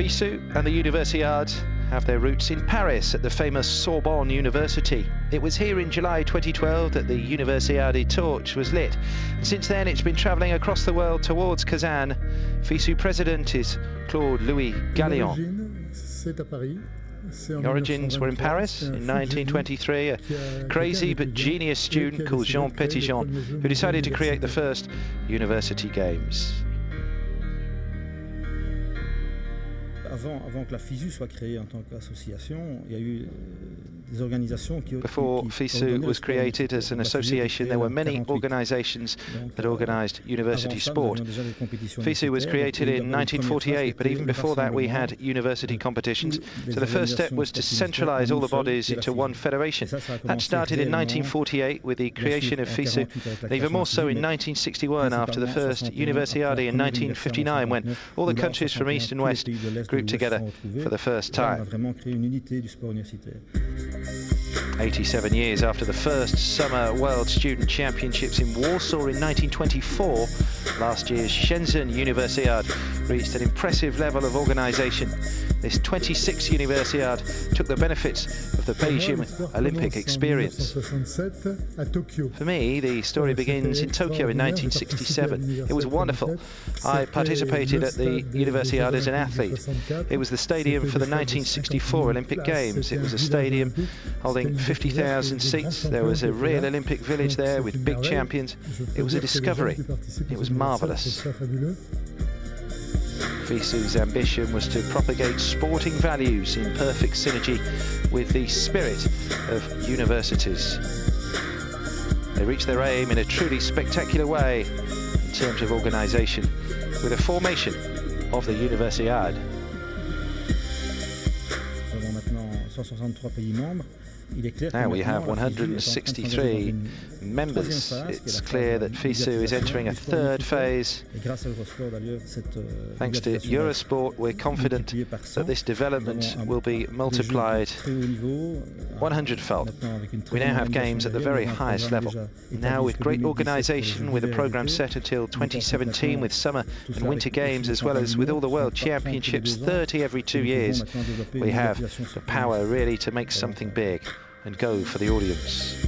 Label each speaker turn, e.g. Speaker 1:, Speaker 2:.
Speaker 1: FISU and the Universiade have their roots in Paris at the famous Sorbonne University. It was here in July 2012 that the Universiade torch was lit. Since then, it's been travelling across the world towards Kazan. FISU president is Claude Louis Gallien. The origins were in Paris in 1923. A crazy but genius student called Jean Petitjean who decided to create the first university games.
Speaker 2: Avant, que la FISU soit créée en tant qu'association, il y a eu qui
Speaker 1: Before FISU was created as an association, there were many organizations that organized university sport. FISU was created in 1948, but even before that we had university competitions. So the first step was to centralize all the bodies into one federation. That started in 1948 with the creation of FISU, and even more so in 1961 after the first Universiade in 1959 when all the countries from East and West grouped together for the first time. 87 years after the first Summer World Student Championships in Warsaw in 1924, last year's Shenzhen Universiade reached an impressive level of organisation. This 26 Universiade took the benefits of the Beijing Olympic experience. For me, the story begins in Tokyo in 1967. It was wonderful. I participated at the Universiade as an athlete. It was the stadium for the 1964 Olympic Games. It was a stadium holding 50,000 seats. There was a real Olympic village there with big champions. It was a discovery. It was marvellous. FISU's ambition was to propagate sporting values in perfect synergy with the spirit of universities. They reached their aim in a truly spectacular way in terms of organisation with a formation of the Universiade. Now we have 163 members. It's clear that FISU is entering a third phase. Thanks to Eurosport, we're confident that this development will be multiplied 100-fold. We now have games at the very highest level. Now with great organisation, with a programme set until 2017 with summer and winter games, as well as with all the World Championships, 30 every two years, we have the power really to make something big and go for the audience.